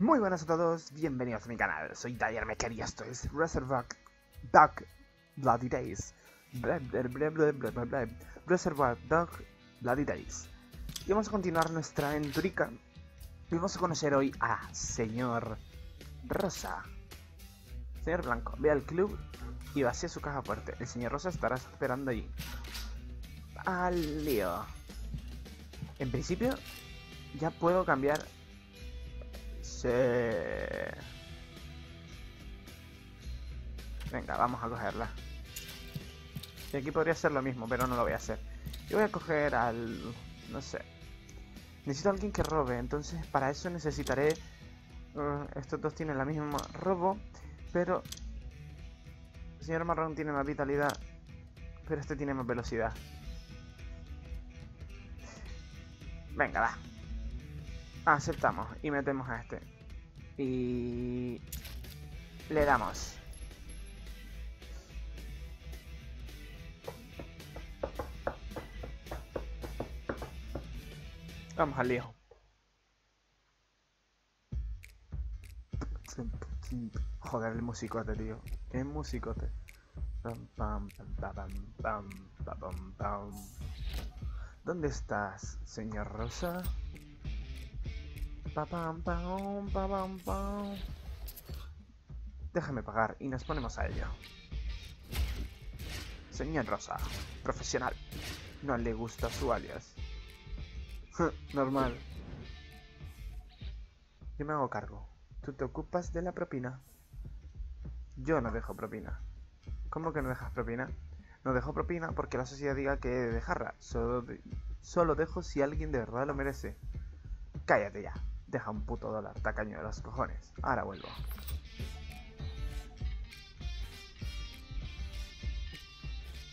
Muy buenas a todos, bienvenidos a mi canal, soy Dyer Maker y esto es Reservoir Dog Bloody Days. Reservoir Dog Bloody Days. Y vamos a continuar nuestra aventurica. Vamos a conocer hoy a Señor Rosa. Señor Blanco, ve al club y vacía su caja fuerte. El señor Rosa estará esperando allí. Al lío. En principio, ya puedo cambiar Venga, vamos a cogerla. Y aquí podría ser lo mismo, pero no lo voy a hacer. Yo voy a coger al... no sé. Necesito a alguien que robe, entonces para eso necesitaré... Uh, estos dos tienen la misma robo, pero... El señor marrón tiene más vitalidad, pero este tiene más velocidad. Venga, va aceptamos y metemos a este. Y le damos. Vamos al lío joder el musicote tío. El musicote. ¿Dónde estás, señor Rosa? Déjame pagar y nos ponemos a ello. Señor Rosa, profesional. No le gusta su alias. Normal. Yo me hago cargo. ¿Tú te ocupas de la propina? Yo no dejo propina. ¿Cómo que no dejas propina? No dejo propina porque la sociedad diga que he de dejarla. Solo, solo dejo si alguien de verdad lo merece. Cállate ya. Deja un puto dólar, tacaño de los cojones. Ahora vuelvo.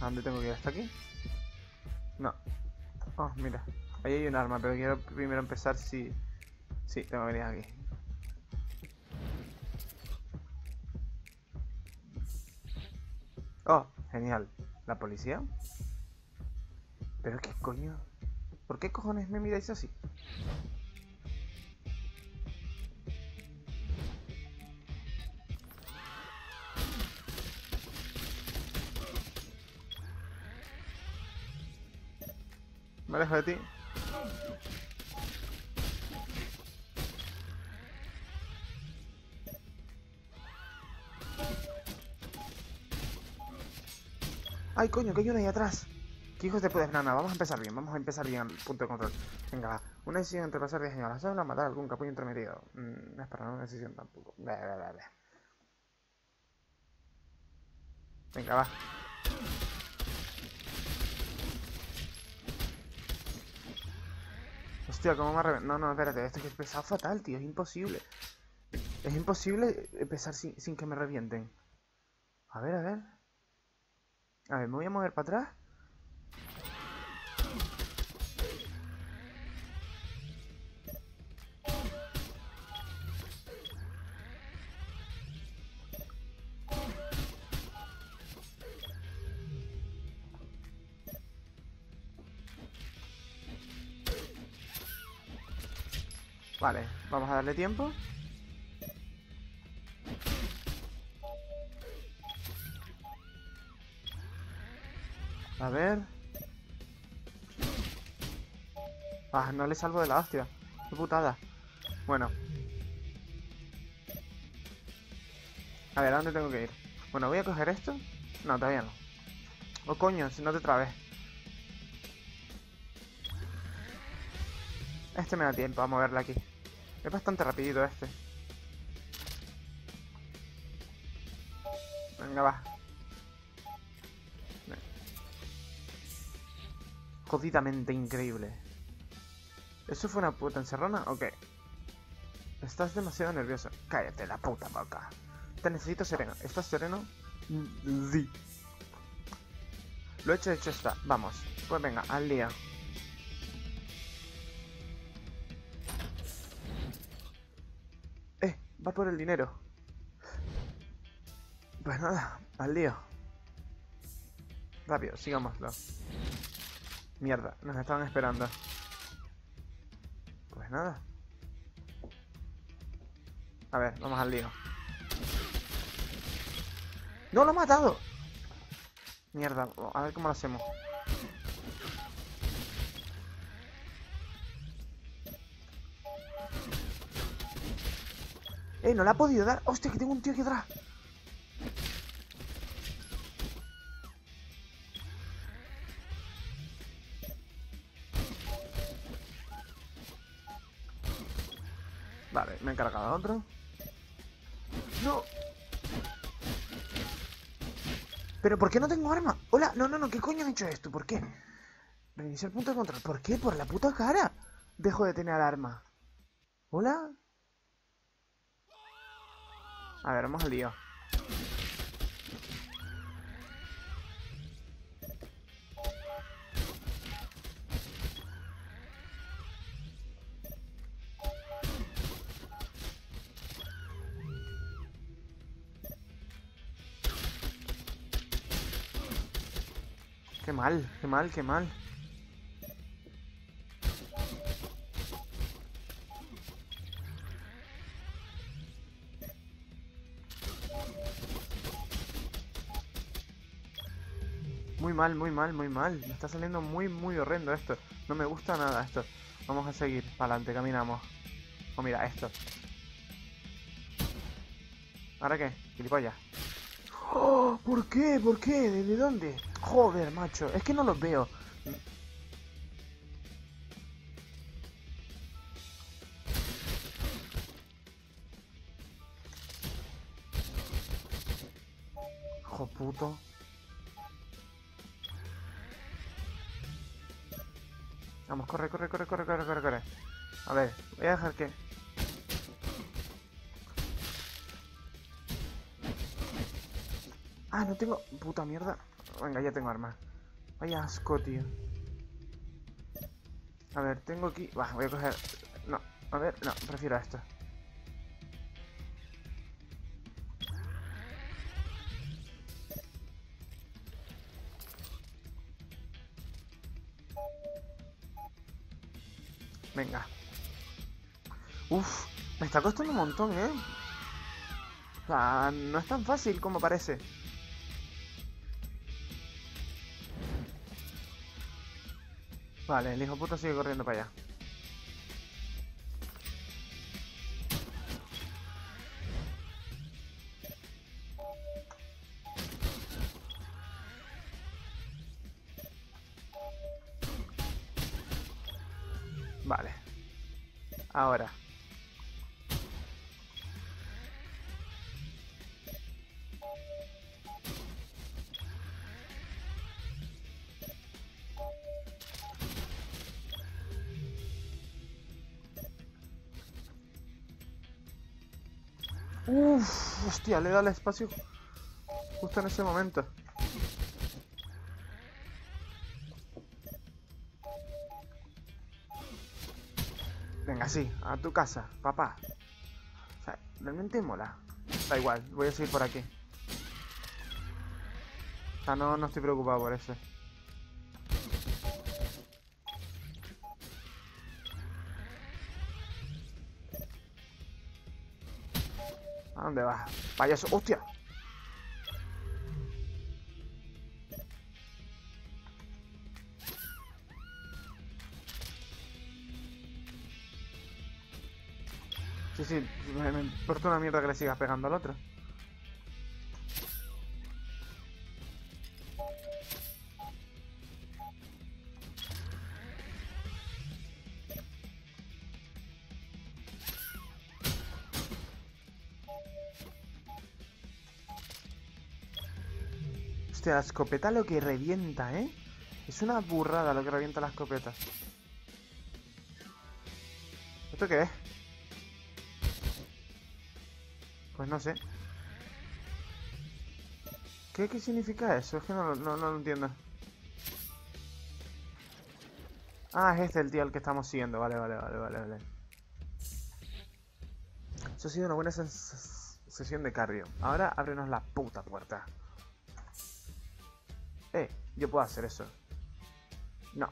¿A dónde tengo que ir? ¿Hasta aquí? No. Oh, mira. Ahí hay un arma, pero quiero primero empezar si... Sí, tengo que venir aquí. Oh, genial. ¿La policía? ¿Pero qué coño? ¿Por qué cojones me miráis así? Alejo de ti. ¡Ay, coño! Que hay uno ahí atrás. ¿Qué hijos de putas? Nada, vamos a empezar bien. Vamos a empezar bien punto de control. Venga, Una decisión entre pasar 10 años a la matar algún capullo intermediado. Mm, no es para una decisión tampoco. Venga, va. Hostia, ¿cómo me No, no, espérate, esto es pesado fatal, tío, es imposible. Es imposible empezar sin, sin que me revienten. A ver, a ver. A ver, me voy a mover para atrás. Vale, vamos a darle tiempo. A ver. Ah, no le salvo de la hostia. Qué putada. Bueno. A ver, ¿a dónde tengo que ir? Bueno, voy a coger esto. No, todavía no. Oh, coño, si no te trabes. Este me da tiempo a moverla aquí. Es bastante rapidito este. Venga, va. Jodidamente increíble. ¿Eso fue una puta encerrona? Ok. Estás demasiado nervioso. Cállate la puta boca. Te necesito sereno. ¿Estás sereno? Sí. Lo hecho, hecho está. Vamos. Pues venga, al día. Va por el dinero. Pues nada, al lío. Rápido, sigámoslo. Mierda, nos estaban esperando. Pues nada. A ver, vamos al lío. ¡No lo ha matado! Mierda, a ver cómo lo hacemos. ¡Eh! No le ha podido dar. ¡Hostia, que tengo un tío aquí atrás! Vale, me he encargado a otro. ¡No! ¿Pero por qué no tengo arma? Hola, no, no, no, ¿qué coño han hecho esto? ¿Por qué? Reiniciar punto de control. ¿Por qué? Por la puta cara. Dejo de tener arma. ¿Hola? A ver, vamos al lío. Qué mal, qué mal, qué mal. Muy mal, muy mal, muy mal. Me está saliendo muy, muy horrendo esto. No me gusta nada esto. Vamos a seguir. Para adelante, caminamos. Oh, mira, esto. ¿Ahora qué? Gilipollas. ¡Oh! ¿Por qué? ¿Por qué? ¿Desde dónde? Joder, macho. Es que no los veo. Vamos, corre, corre, corre, corre, corre, corre, corre. A ver, voy a dejar que... Ah, no tengo... Puta mierda. Venga, ya tengo armas. Vaya asco, tío. A ver, tengo aquí... Va, voy a coger... No, a ver, no, prefiero esto. Venga. Uf, me está costando un montón, ¿eh? O sea, no es tan fácil como parece. Vale, el hijo puto sigue corriendo para allá. Uff, hostia, le da el espacio justo en ese momento. Venga, sí, a tu casa, papá. O sea, realmente mola. Da igual, voy a seguir por aquí. O sea, no, no estoy preocupado por eso. Dónde vas? Payaso. ¡Hostia! Sí, sí, me, me importa una mierda que le sigas pegando al otro. Hostia, la escopeta lo que revienta, ¿eh? Es una burrada lo que revienta la escopeta. ¿Esto qué es? Pues no sé. ¿Qué, qué significa eso? Es que no, no, no lo entiendo. Ah, es este el tío al que estamos siguiendo. Vale, vale, vale, vale, vale. Eso ha sido una buena ses- sesión de cardio. Ahora ábrenos la puta puerta eh, yo puedo hacer eso. No,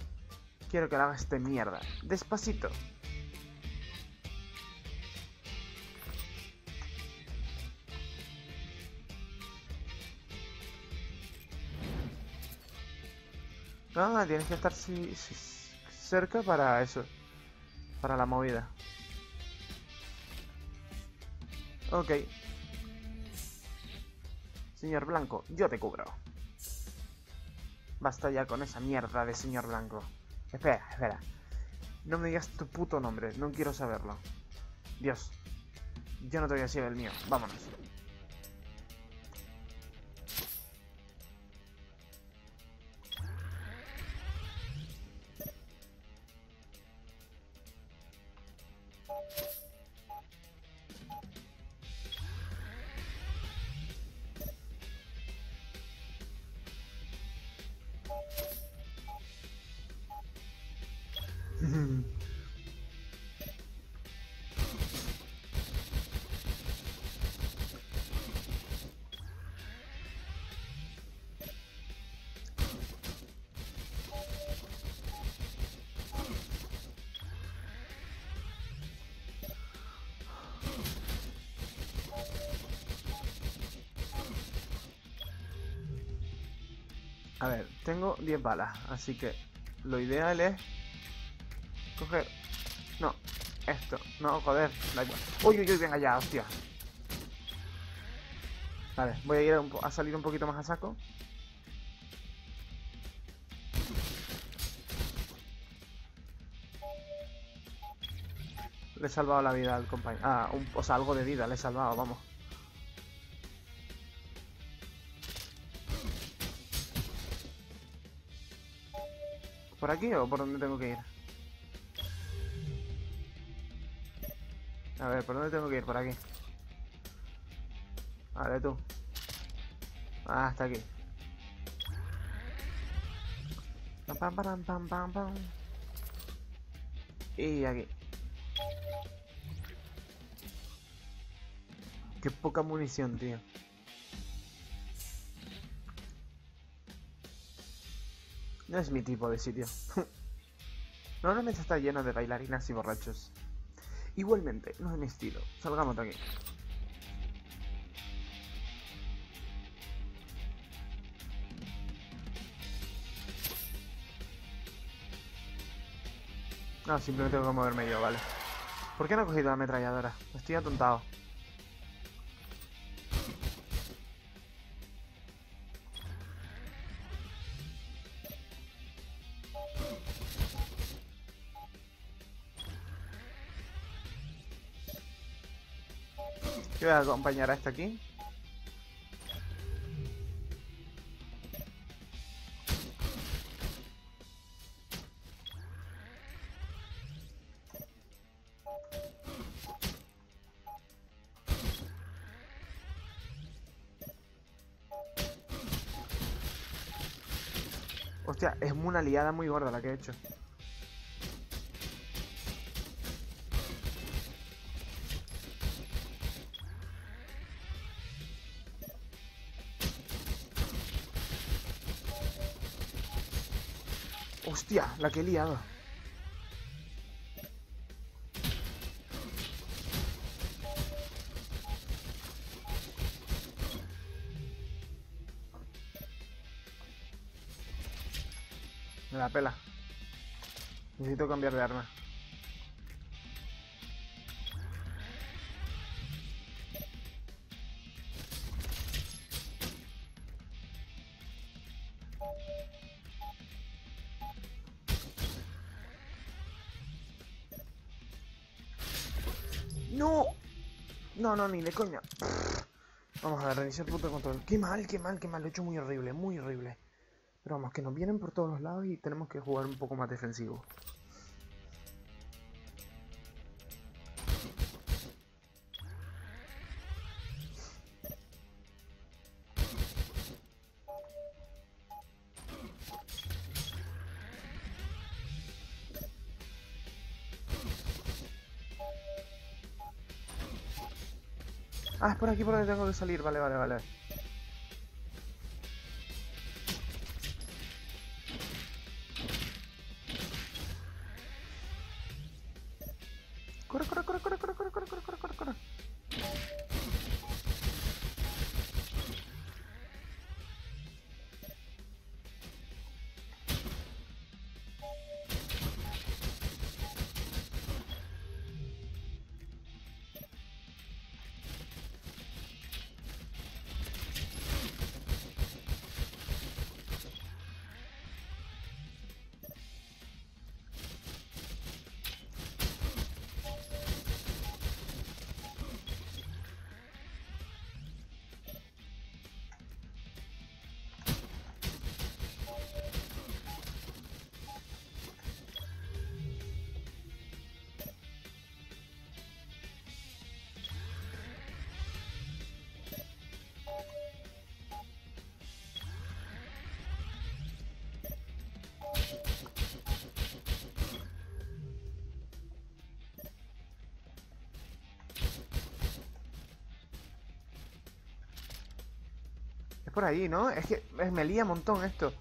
quiero que la haga este mierda. Despacito. No, tienes que estar si, si, cerca para eso. Para la movida. Ok. Señor Blanco, yo te cubro. Basta ya con esa mierda de señor Blanco. Espera, espera. No me digas tu puto nombre, no quiero saberlo. Dios. Yo no te voy a decir el mío. Vámonos. A ver, tengo 10 balas, así que lo ideal es coger... No, esto, no, joder. Uy, uy, uy, venga ya, hostia. Vale, voy a ir a, a salir un poquito más a saco. Le he salvado la vida al compañero. Ah, un- o sea, algo de vida le he salvado, vamos. ¿Por aquí o por dónde tengo que ir? A ver, ¿por dónde tengo que ir? Por aquí. Vale, tú. Ah, hasta aquí. Pam, pam, pam, pam, pam. Y aquí. Qué poca munición, tío. No es mi tipo de sitio. Normalmente está lleno de bailarinas y borrachos. Igualmente, no es mi estilo. Salgamos de aquí. No, simplemente tengo que moverme yo, vale. ¿Por qué no he cogido la ametralladora? Estoy atontado. Voy a acompañar a este aquí. Hostia, es una liada muy gorda la que he hecho. La que he liado. Me la pela. Necesito cambiar de arma. No, no, ni de coña. Vamos a reiniciar punto de control. Qué mal, qué mal, qué mal. Lo he hecho muy horrible, muy horrible. Pero vamos, que nos vienen por todos los lados y tenemos que jugar un poco más defensivo. aquí por donde tengo que salir. Vale, vale, vale. Corre, corre, corre, corre, corre, corre, corre, corre. Es por ahí, ¿no? Es que me lía un montón esto.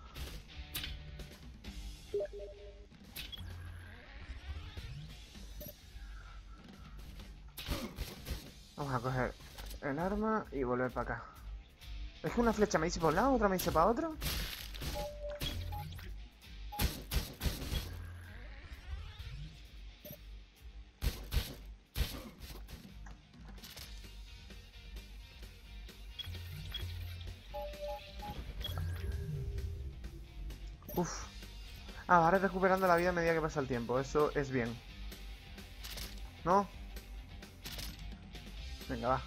Vamos a coger el arma y volver para acá. Es que una flecha me dice para un lado, otra me dice para otro. Ah, ahora recuperando la vida a medida que pasa el tiempo. Eso es bien. ¿No? Venga, va.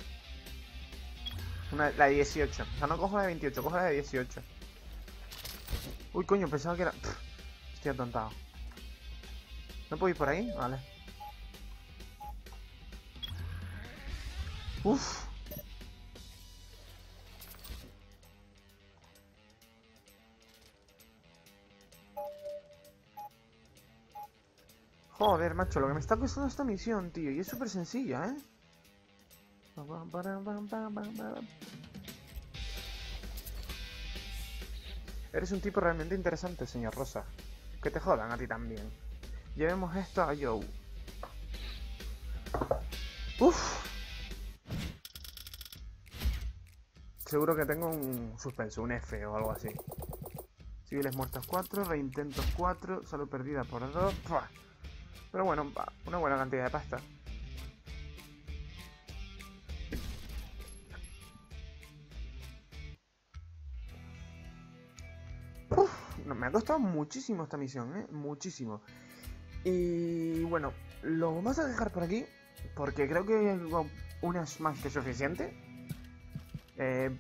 La de 18. O sea, no cojo la de 28, cojo la de 18. Uy, coño, pensaba que era... estoy atontado. ¿No puedo ir por ahí? Vale. Uf. Joder, macho, lo que me está costando esta misión, tío. Y es súper sencilla, ¿eh? Eres un tipo realmente interesante, señor Rosa. Que te jodan a ti también. Llevemos esto a Joe. Uf. Seguro que tengo un suspenso, un F o algo así. Civiles muertos 4, reintentos 4, salud perdida por 2. Pero bueno, una buena cantidad de pasta. me ha costado muchísimo esta misión, ¿eh? Muchísimo. Y bueno, lo vamos a dejar por aquí, porque creo que una es más que suficiente. Eh,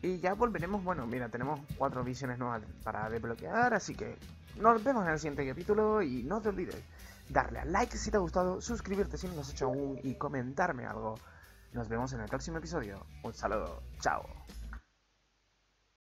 y ya volveremos, bueno, mira, tenemos cuatro visiones nuevas para desbloquear, así que nos vemos en el siguiente capítulo y no te olvides darle a like si te ha gustado, suscribirte si no lo has hecho aún y comentarme algo. Nos vemos en el próximo episodio. Un saludo, chao.